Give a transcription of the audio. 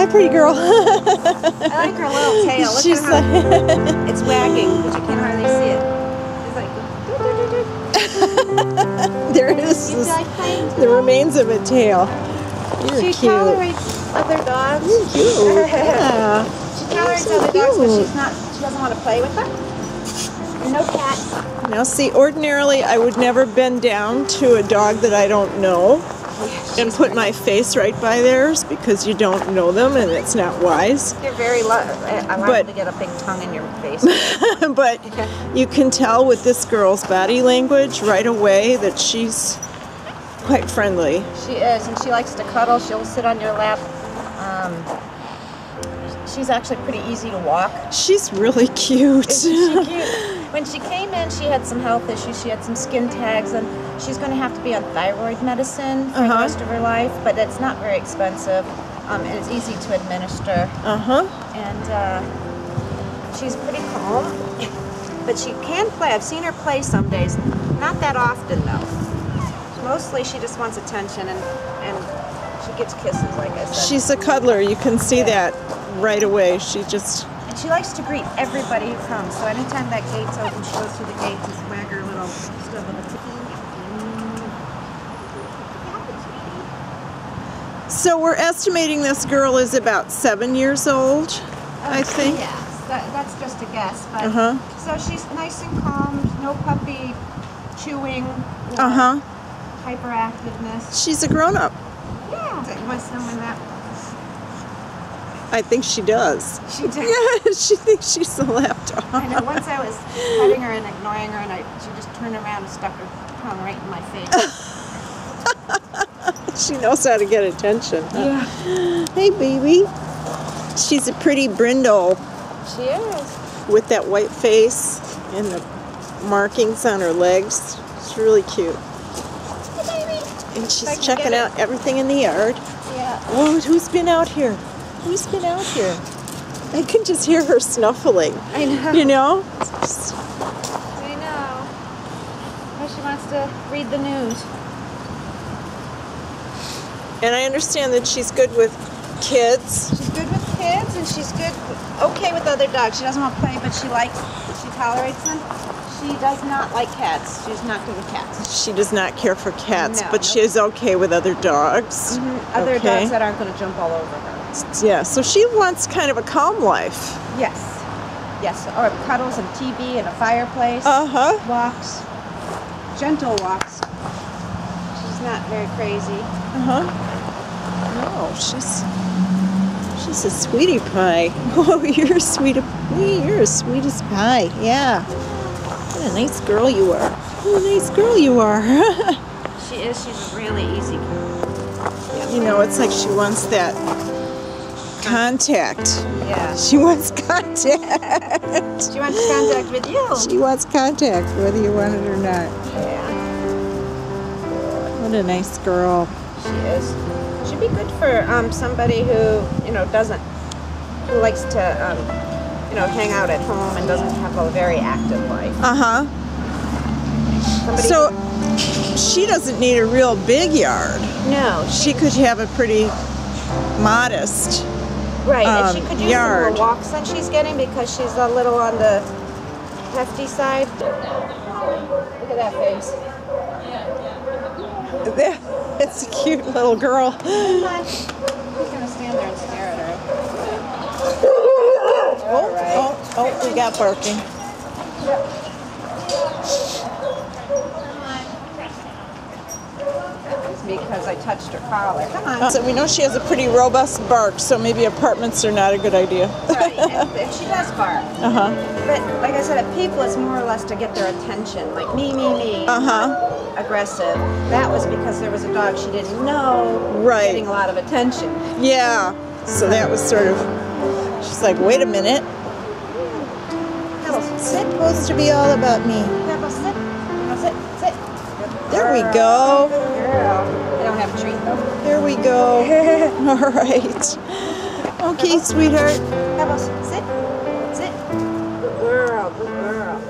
Hi, pretty girl. I like her little tail. Look She's at how like, it's wagging, but you can hardly see it. It's like, doo, doo, doo, doo. there like the remains of a tail. You're She cute. tolerates other dogs. Cute. Yeah. She tolerates so other dogs, but she's not. She doesn't want to play with them. No cats. Now, see, ordinarily I would never bend down to a dog that I don't know and put my face right by theirs because you don't know them and it's not wise. You're very lo- uh, allowed But- to get a big tongue in your face. but you can tell with this girl's body language right away that she's quite friendly. she is, and she likes to cuddle. She'll sit on your lap. Um, she's actually pretty easy to walk. She's really cute. Isn't she cute? When she came in, she had some health issues. She had some skin tags, and she's going to have to be on thyroid medicine for the Uh-huh. rest of her life. But it's not very expensive, um, and it's easy to administer. Uh huh. And uh, she's pretty calm, but she can play. I've seen her play some days, not that often though. Mostly, she just wants attention, and and she gets kisses, like I said. She's a cuddler. You can see that right away. She just And she likes to greet everybody who comes. So anytime that gate's open, she goes through the gate to wag her little stuff with a So we're estimating this girl is about seven years old, I think. Yes, that, that's just a guess. But Uh-huh. so she's nice and calm. No puppy chewing. Uh huh. Hyperactiveness. She's a grown up. Yeah. Want to that? I think she does. She did. Yeah, she thinks she's a lapdog. I know. Once I was petting her and ignoring her, and I she just turned around and stuck her tongue right in my face. She knows how to get attention. huh? yeah. Hey, baby. She's a pretty brindle She is. with that white face and the markings on her legs. She's really cute. Hey, baby. And she's checking out everything in the yard. Yeah. Oh, who's been out here? Who's been out here? I can just hear her snuffling. I know. You know? I know. Well, she wants to read the news. And I understand that she's good with kids. She's good with kids and she's good, okay with other dogs. She doesn't want to play, but she likes, she tolerates them. She does not like cats. She's not good with cats. She does not care for cats, No, but nope. she is okay with other dogs. Mm-hmm. Other Okay. dogs that aren't going to jump all over her. Yeah, so she wants kind of a calm life. Yes. Yes. Or cuddles and TV and a fireplace. Uh huh. walks. Gentle walks. She's not very crazy. Uh huh. No, she's she's a sweetie pie. Oh, you're a sweetie. You're as sweet as pie. Yeah. What a nice girl you are. What a nice girl you are. She is. She's really easy. you know, it's like she wants that contact. Yeah. She wants contact. She wants contact with you. She wants contact, whether you want it or not. Yeah. What a nice girl. She is. She'd be good for um, somebody who, you know, doesn't, who likes to, um, you know, hang out at home and doesn't have a very active life. Uh huh. Somebody So she doesn't need a real big yard. no, She could have a pretty modest. Right, and she um, could use yard. the more walks than she's getting because she's a little on the hefty side. Look at that face. It's a cute little girl. He's gonna stand there and stare at her. Oh, oh, oh, we got barking. It's because I touched her collar. Come on. So we know she has a pretty robust bark, so maybe apartments are not a good idea. right, and, and she does bark. Uh huh. But like I said, at people, it's more or less to get their attention. Like me, me, me. Uh huh. Aggressive. That was because there was a dog she didn't know. Right. Getting a lot of attention. Yeah. So that was sort of. She's like, wait a minute. It's supposed to be all about me. Pebbles, sit. Sit, sit. There we go. I don't have a treat though. There we go. All right. Okay, sweetheart. Pebbles, sit. Sit. Good girl. Good girl.